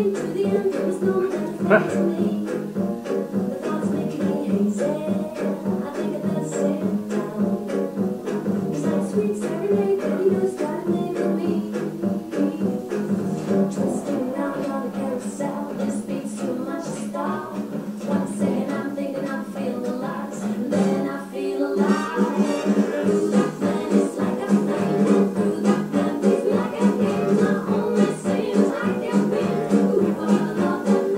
Huh.